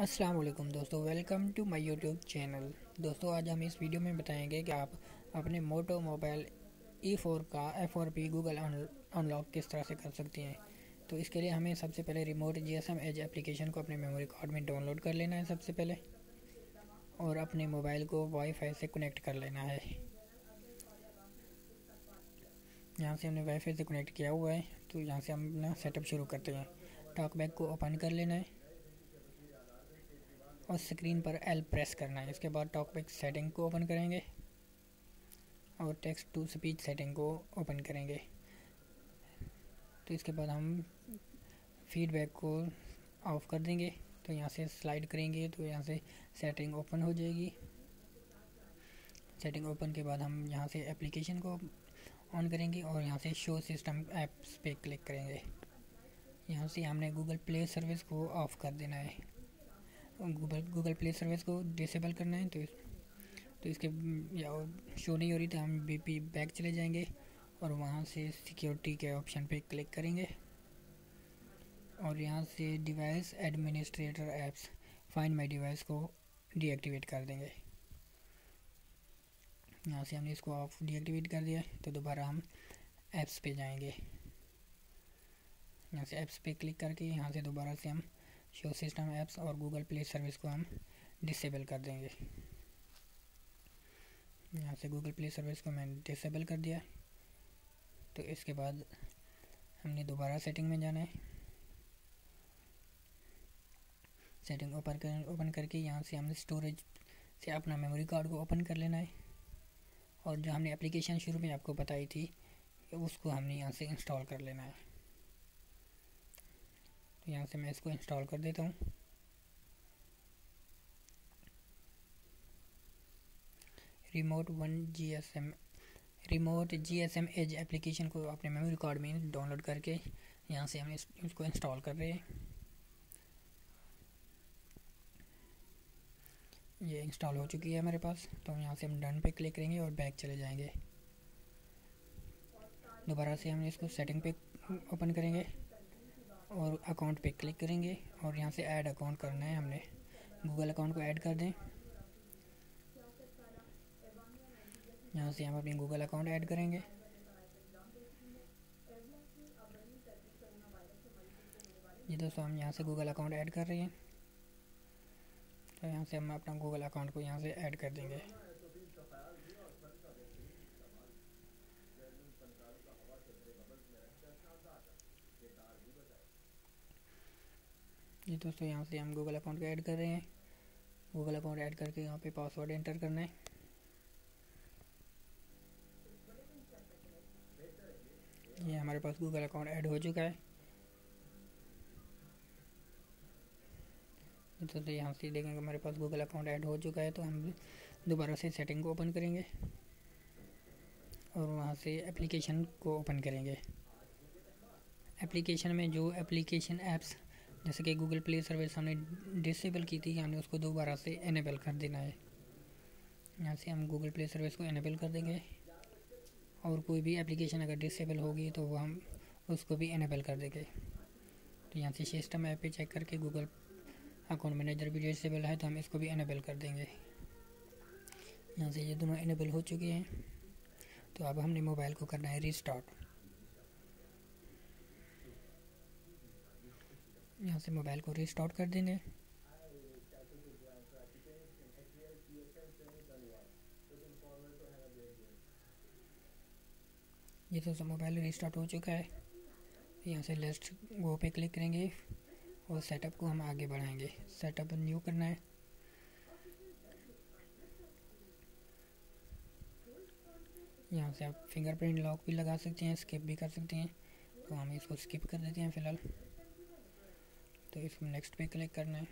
अस्सलाम वालेकुम दोस्तों, welcome to my YouTube channel. दोस्तों, आज हम इस वीडियो में बताएँगे कि आप अपने मोटो मोबाइल ई फोर का एफ़ और पी गूगल अनलॉक किस तरह से कर सकते हैं। तो इसके लिए हमें सबसे पहले remote G S M edge application को अपने मेमोरी कार्ड में डाउनलोड कर लेना है सबसे पहले, और अपने मोबाइल को वाईफाई से कनेक्ट कर लेना है। यहाँ से हमने वाईफाई से कनेक्ट किया हुआ है तो यहाँ से हम अपना सेटअप शुरू करते हैं। टॉक बैग को ओपन कर लेना है। और स्क्रीन पर एल प्रेस करना है। इसके बाद टॉकबैक सेटिंग को ओपन करेंगे और टेक्स्ट टू स्पीच सेटिंग को ओपन करेंगे। तो इसके बाद हम फीडबैक को ऑफ़ कर देंगे। तो यहाँ से स्लाइड करेंगे तो यहाँ से सेटिंग ओपन हो जाएगी। सेटिंग ओपन के बाद हम यहाँ से एप्लीकेशन को ऑन करेंगे और यहाँ से शो सिस्टम ऐप्स पे क्लिक करेंगे। यहाँ से हमने गूगल प्ले सर्विस को ऑफ़ कर देना है। गूगल गूगल प्ले सर्विस को डिसेबल करना है तो तो इसके, या शो नहीं हो रही तो हम बी पी बैक चले जाएँगे और वहाँ से सिक्योरिटी के ऑप्शन पे क्लिक करेंगे। और यहाँ से device administrator apps find my device को डीएक्टिवेट कर देंगे। यहाँ से हमने इसको ऑफ़ डीएक्टिवेट कर दिया तो दोबारा हम ऐप्स पे जाएँगे। यहाँ से ऐप्स पे क्लिक करके यहाँ से दोबारा से हम शो सिस्टम ऐप्स और गूगल प्ले सर्विस को हम डिसेबल कर देंगे। यहाँ से गूगल प्ले सर्विस को मैंने डिसेबल कर दिया। तो इसके बाद हमने दोबारा सेटिंग में जाना है। सेटिंग ओपन कर ओपन करके यहाँ से हमने स्टोरेज से अपना मेमोरी कार्ड को ओपन कर लेना है। और जो हमने एप्लीकेशन शुरू में आपको बताई थी, उसको हमने यहाँ से इंस्टॉल कर लेना है। यहाँ से मैं इसको इंस्टॉल कर देता हूँ। Remote one G S M remote G S M edge application को अपने मेमोरी कार्ड में डाउनलोड करके यहाँ से हम इस, इसको इंस्टॉल कर रहे हैं। ये इंस्टॉल हो चुकी है हमारे पास। तो यहाँ से हम डन पे क्लिक करेंगे और बैक चले जाएँगे। दोबारा से हम इसको सेटिंग पे ओपन करेंगे। और अकाउंट पे क्लिक करेंगे और यहाँ से ऐड अकाउंट करना है हमने। गूगल अकाउंट को ऐड कर दें। यहाँ से हम अपनी गूगल अकाउंट ऐड करेंगे। ये दोस्तों, हम यहाँ से गूगल अकाउंट ऐड कर रहे हैं। तो यहाँ से हम अपना गूगल अकाउंट को यहाँ से ऐड कर देंगे। जी दोस्तों यहाँ से हम गूगल अकाउंट को ऐड कर रहे हैं। गूगल अकाउंट ऐड करके यहाँ पे पासवर्ड एंटर करना है। ये हमारे पास गूगल अकाउंट ऐड हो चुका है। तो, तो यहाँ से देखेंगे हमारे पास गूगल अकाउंट ऐड हो चुका है तो हम दोबारा से सेटिंग को ओपन करेंगे और वहाँ से एप्लीकेशन को ओपन करेंगे। एप्लीकेशन में जो एप्लीकेशन ऐप्स जैसे कि गूगल प्ले सर्विस हमने डिसेबल की थी हमने उसको दोबारा से इनेबल कर देना है। यहाँ से हम गूगल प्ले सर्विस को इनेबल कर देंगे। और कोई भी एप्लीकेशन अगर डिसेबल होगी तो वो हम उसको भी इनेबल कर देंगे। तो यहाँ से सिस्टम ऐप पे चेक करके गूगल अकाउंट मैनेजर भी डिसेबल है तो हम इसको भी इनेबल कर देंगे। यहाँ से ये दोनों इनेबल हो चुके हैं। तो अब हमने मोबाइल को करना है रिस्टार्ट यहाँ से मोबाइल को रिस्टार्ट कर देंगे। ये तो मोबाइल रिस्टार्ट हो चुका है। यहाँ से लेस्ट गो पे क्लिक करेंगे और सेटअप को हम आगे बढ़ाएँगे। सेटअप न्यू करना है। यहाँ से आप फिंगरप्रिंट लॉक भी लगा सकते हैं स्किप भी कर सकते हैं। तो हम इसको स्किप कर देते हैं फ़िलहाल। तो इसमें नेक्स्ट पे क्लिक करना है।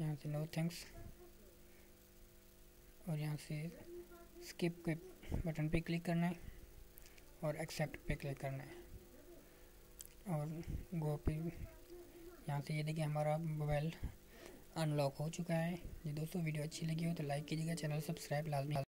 यहाँ से नो थैंक्स और यहाँ से स्किप के बटन पे क्लिक करना है और एक्सेप्ट पे क्लिक करना है। और गो पे यहाँ से ये देखिए हमारा मोबाइल अनलॉक हो चुका है। ये दोस्तों वीडियो अच्छी लगी हो तो लाइक कीजिएगा, चैनल सब्सक्राइब लाजमी